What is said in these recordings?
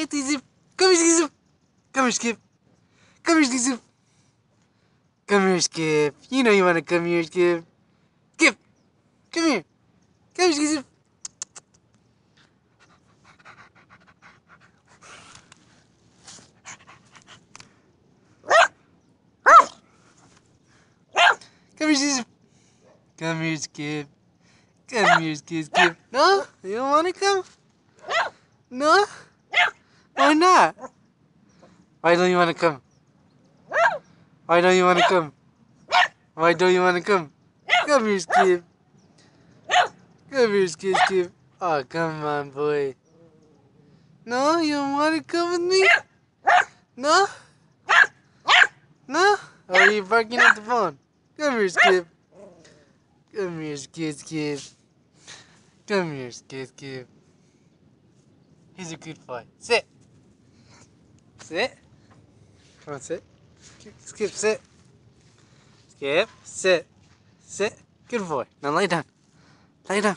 Hey, Skip. Come here, Skip. Come here, Skip. Come here, Skip. Come here, Skip. You know you want to come here, Skip. Skip. Come here. Come here, Skip. Come here, Skip. Come here, Skip. Come here, Skip, Skip. No? You don't want to come? No? Why not? Why don't you want to come? Why don't you want to come? Why don't you want to come? Come here, Skip. Come here, Skip, Skip. Oh, come on, boy. No, you don't want to come with me? No? No? Or are you barking at the phone? Come here, Skip. Come here, Skip, Skip. Come here, Skip, Skip. He's a good boy. Sit. Sit. Come on, sit. Skip, sit. Skip, sit. Sit. Good boy. Now lay down. Lay down.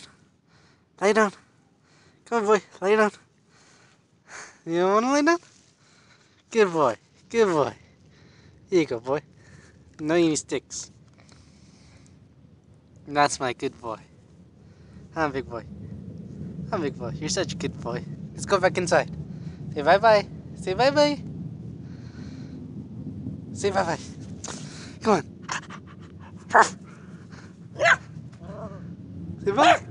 Lay down. Come on, boy. Lay down. You don't want to lay down? Good boy. Good boy. Here you go, boy. No you need sticks. That's my good boy. I'm a big boy. I'm a big boy. You're such a good boy. Let's go back inside. Say bye bye. Say bye bye bye. Say bye bye. Come on. Say bye.